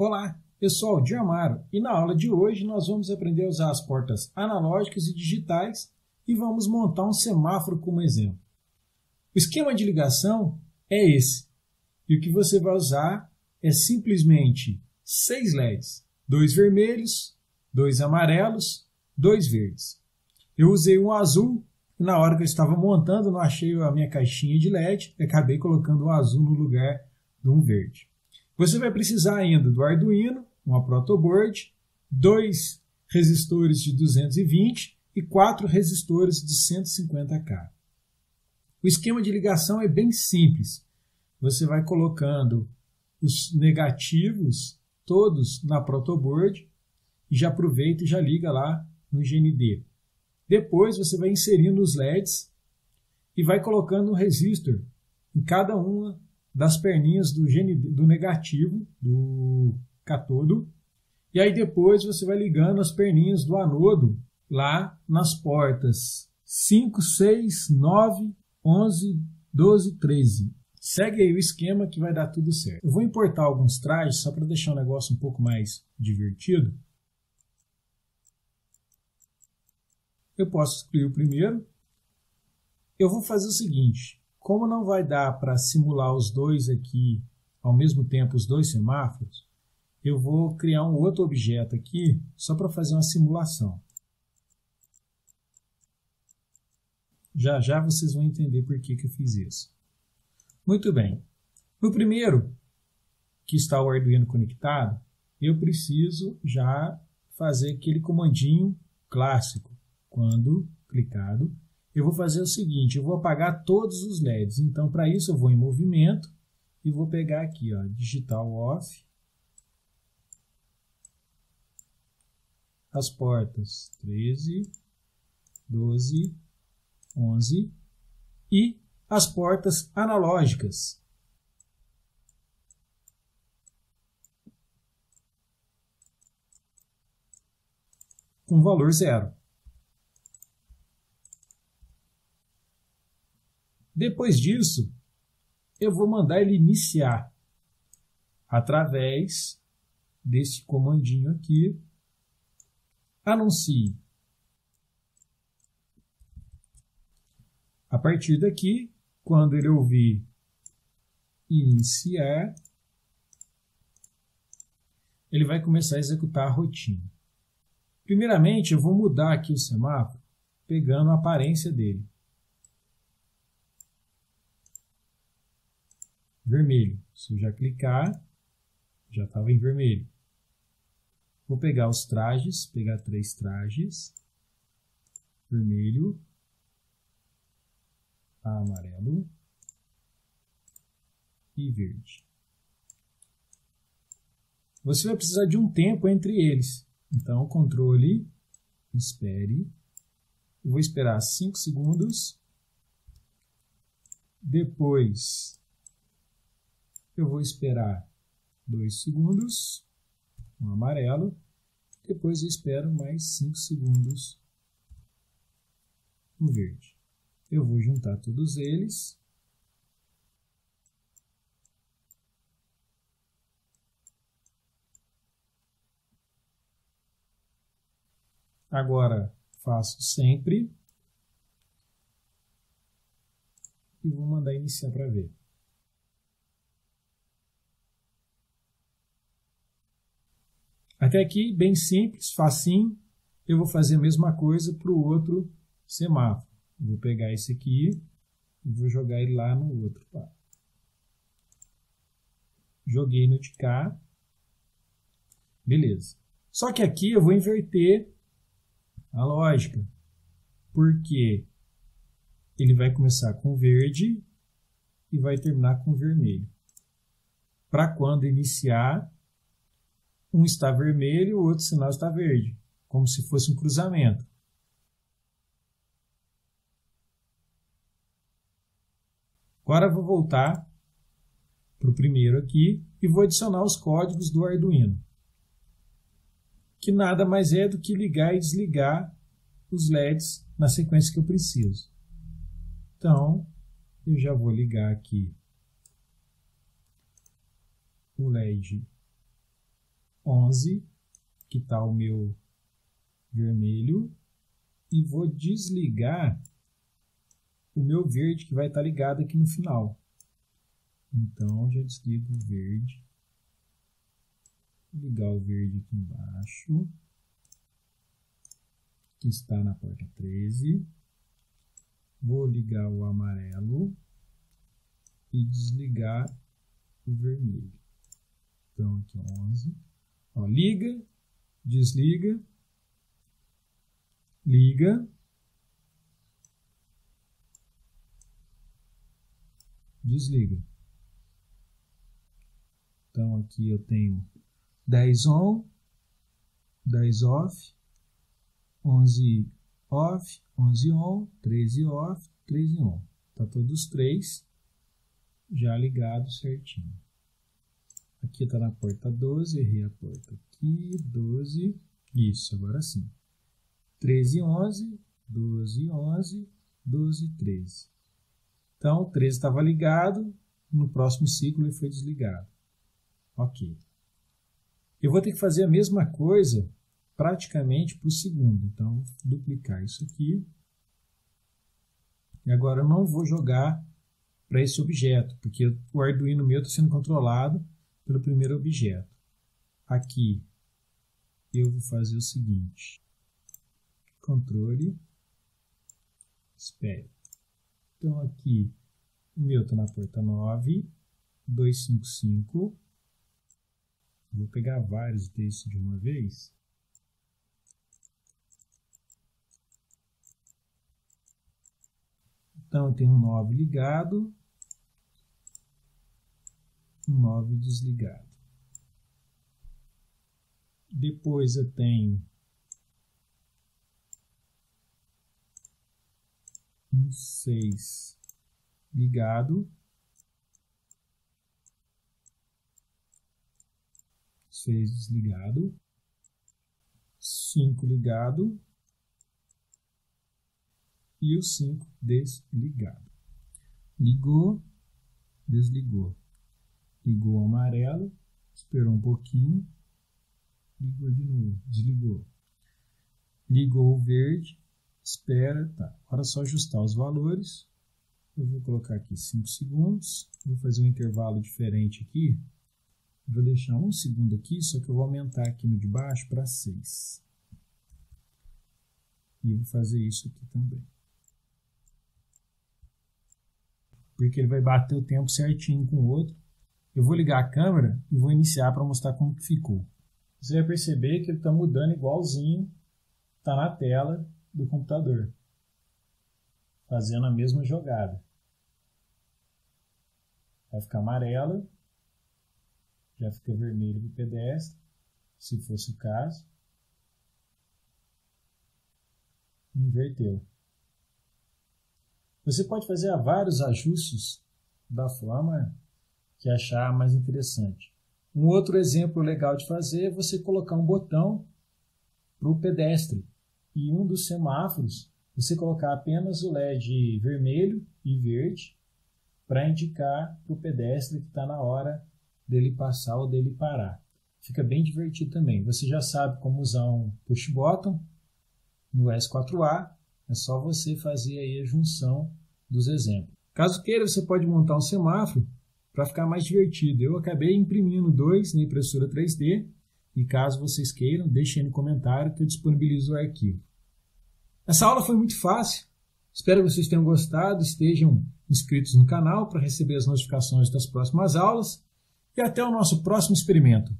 Olá, eu sou Aldir Amaro e na aula de hoje nós vamos aprender a usar as portas analógicas e digitais e vamos montar um semáforo como exemplo. O esquema de ligação é esse e o que você vai usar é simplesmente seis LEDs, dois vermelhos, dois amarelos, dois verdes. Eu usei um azul e na hora que eu estava montando não achei a minha caixinha de LED e acabei colocando o azul no lugar de um verde. Você vai precisar ainda do Arduino, uma protoboard, dois resistores de 220 e quatro resistores de 150K. O esquema de ligação é bem simples. Você vai colocando os negativos todos na protoboard e já aproveita e já liga lá no GND. Depois você vai inserindo os LEDs e vai colocando um resistor em cada uma das perninhas do, GND, do negativo, do catodo, e aí depois você vai ligando as perninhas do anodo lá nas portas 5, 6, 9, 11, 12, 13. Segue aí o esquema que vai dar tudo certo. Eu vou importar alguns trajes só para deixar o negócio um pouco mais divertido. Eu posso excluir o primeiro. Eu vou fazer o seguinte: como não vai dar para simular os dois aqui ao mesmo tempo, os dois semáforos, eu vou criar um outro objeto aqui só para fazer uma simulação. Já já vocês vão entender por que, que eu fiz isso. Muito bem. No primeiro, que está o Arduino conectado, eu preciso já fazer aquele comandinho clássico. Quando clicado, eu vou fazer o seguinte, eu vou apagar todos os LEDs. Então, para isso, eu vou em movimento e vou pegar aqui, ó, digital off, as portas 13, 12, 11 e as portas analógicas. Com valor zero. Depois disso, eu vou mandar ele iniciar através desse comandinho aqui. Anuncie. A partir daqui, quando ele ouvir iniciar, ele vai começar a executar a rotina. Primeiramente, eu vou mudar aqui o semáforo, pegando a aparência dele. Vermelho. Se eu já clicar, já estava em vermelho. Vou pegar os trajes, pegar três trajes, vermelho, amarelo e verde. Você vai precisar de um tempo entre eles. Então, controle, espere. Eu vou esperar 5 segundos. Depois, eu vou esperar 2 segundos no amarelo, depois eu espero mais 5 segundos no verde. Eu vou juntar todos eles. Agora faço sempre e vou mandar iniciar para ver. Até aqui, bem simples, facinho. Eu vou fazer a mesma coisa para o outro semáforo. Vou pegar esse aqui e vou jogar ele lá no outro. Tá? Joguei no de cá. Beleza. Só que aqui eu vou inverter a lógica. Porque ele vai começar com verde e vai terminar com vermelho. Para quando iniciar, um está vermelho e o outro sinal está verde, como se fosse um cruzamento. Agora vou voltar para o primeiro aqui e vou adicionar os códigos do Arduino, que nada mais é do que ligar e desligar os LEDs na sequência que eu preciso. Então, eu já vou ligar aqui o LED 11, que está o meu vermelho, e vou desligar o meu verde, que vai estar tá ligado aqui no final. Então, já desligo o verde. Vou ligar o verde aqui embaixo, que está na porta 13. Vou ligar o amarelo e desligar o vermelho. Então, aqui 11. Ó, liga, desliga, liga, desliga. Então, aqui eu tenho 10 on, 10 off, 11 off, 11 on, 13 off, 13 on. Tá todos os três já ligados certinho. Aqui está na porta 12, errei a porta aqui, 12, isso, agora sim. 13, 11, 12, 11, 12, 13. Então, o 13 estava ligado, no próximo ciclo ele foi desligado. Ok. Eu vou ter que fazer a mesma coisa praticamente para o segundo. Então, vou duplicar isso aqui. E agora eu não vou jogar para esse objeto, porque o Arduino meu está sendo controlado pelo primeiro objeto. Aqui eu vou fazer o seguinte: controle, espere. Então aqui o meu está na porta 9, 255. Vou pegar vários desses de uma vez. Então, eu tenho um 9 ligado, 9 desligado. Depois eu tenho um 6 ligado. 6 desligado. 5 ligado. E o 5 desligado. Ligou, desligou. Ligou o amarelo, esperou um pouquinho, ligou de novo, desligou. Ligou o verde, espera, tá. Agora é só ajustar os valores. Eu vou colocar aqui 5 segundos, vou fazer um intervalo diferente aqui. Vou deixar um segundo aqui, só que eu vou aumentar aqui no de baixo para 6. E vou fazer isso aqui também. Porque ele vai bater o tempo certinho com o outro. Eu vou ligar a câmera e vou iniciar para mostrar como que ficou. Você vai perceber que ele está mudando igualzinho, está na tela do computador, fazendo a mesma jogada. Vai ficar amarela, já fica vermelho para o pedestre, se fosse o caso. Inverteu. Você pode fazer vários ajustes da forma que achar mais interessante. Um outro exemplo legal de fazer é você colocar um botão para o pedestre e um dos semáforos você colocar apenas o LED vermelho e verde para indicar para o pedestre que está na hora dele passar ou dele parar. Fica bem divertido também. Você já sabe como usar um push button no S4A, é só você fazer aí a junção dos exemplos. Caso queira, você pode montar um semáforo para ficar mais divertido. Eu acabei imprimindo dois na impressora 3D e caso vocês queiram, deixem no comentário que eu disponibilizo o arquivo. Essa aula foi muito fácil. Espero que vocês tenham gostado, estejam inscritos no canal para receber as notificações das próximas aulas e até o nosso próximo experimento.